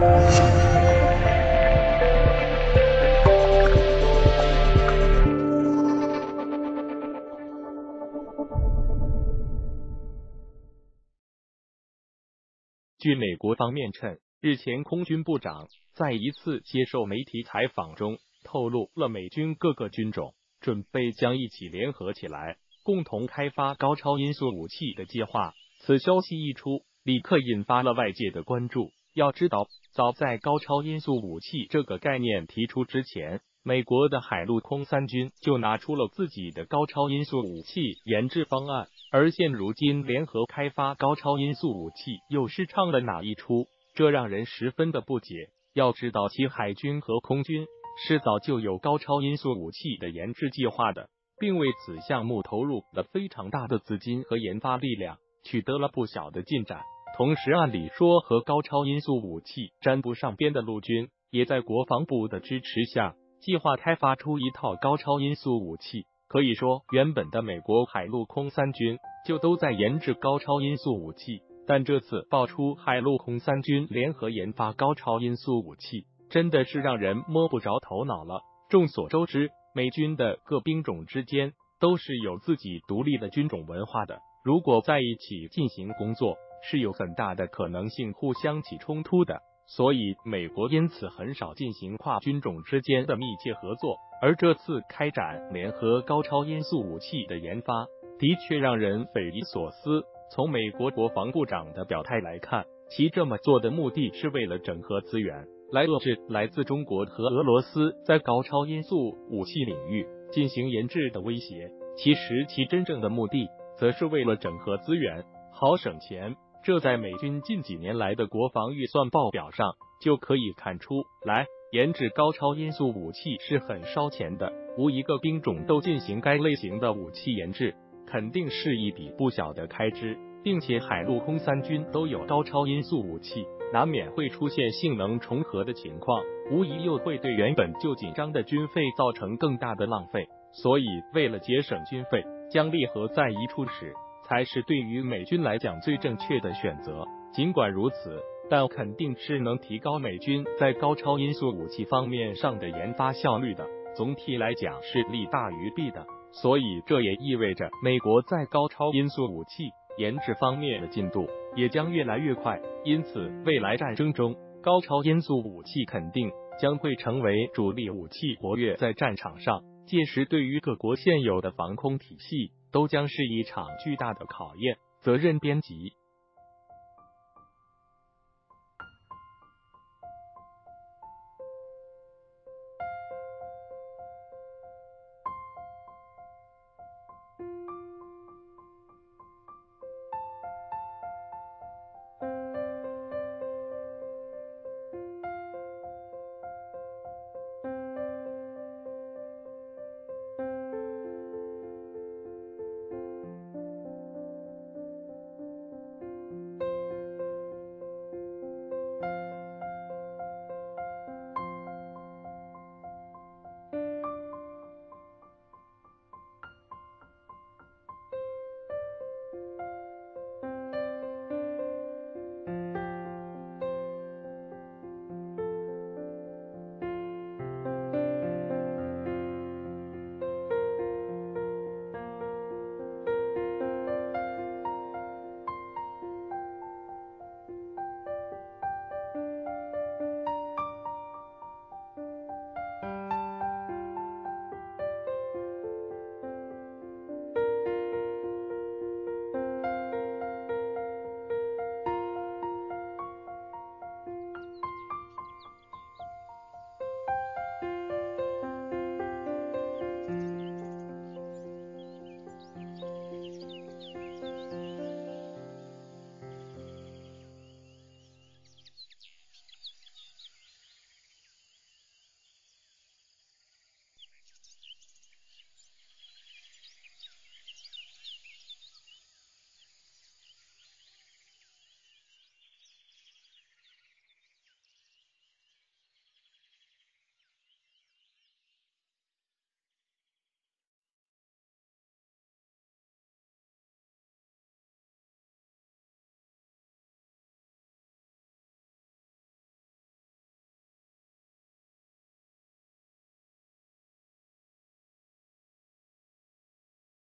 据美国方面称，日前空军部长在一次接受媒体采访中透露了美军各个军种准备将一起联合起来，共同开发高超音速武器的计划。此消息一出，立刻引发了外界的关注。要知道，早在高超音速武器这个概念提出之前，美国的海陆空三军就拿出了自己的高超音速武器研制方案。而现如今联合开发高超音速武器，又是唱了哪一出？这让人十分的不解。要知道，其海军和空军是早就有高超音速武器的研制计划的，并为此项目投入了非常大的资金和研发力量，取得了不小的进展。同时，按理说和高超音速武器沾不上边的陆军，也在国防部的支持下，计划开发出一套高超音速武器。可以说，原本的美国海陆空三军就都在研制高超音速武器，但这次爆出海陆空三军联合研发高超音速武器，真的是让人摸不着头脑了。众所周知，美军的各兵种之间都是有自己独立的军种文化的，如果在一起进行工作，是有很大的可能性互相起冲突的。所以，美国因此很少进行跨军种之间的密切合作。而这次开展联合高超音速武器的研发，的确让人匪夷所思。从美国国防部长的表态来看，其这么做的目的是为了整合资源，来遏制来自中国和俄罗斯在高超音速武器领域进行研制的威胁。其实，其真正的目的，则是为了整合资源，好省钱。这在美军近几年来的国防预算报表上就可以看出来。研制高超音速武器是很烧钱的，无一个兵种都进行该类型的武器研制，肯定是一笔不小的开支。并且海陆空三军都有高超音速武器，难免会出现性能重合的情况，无疑又会对原本就紧张的军费造成更大的浪费。所以，为了节省军费，将利合在一处使。才是对于美军来讲最正确的选择。尽管如此，但肯定是能提高美军在高超音速武器方面上的研发效率的。总体来讲是利大于弊的。所以这也意味着美国在高超音速武器研制方面的进度也将越来越快。因此，未来战争中，高超音速武器肯定将会成为主力武器，活跃在战场上。届时，对于各国现有的防空体系。都将是一场巨大的考验。责任编辑。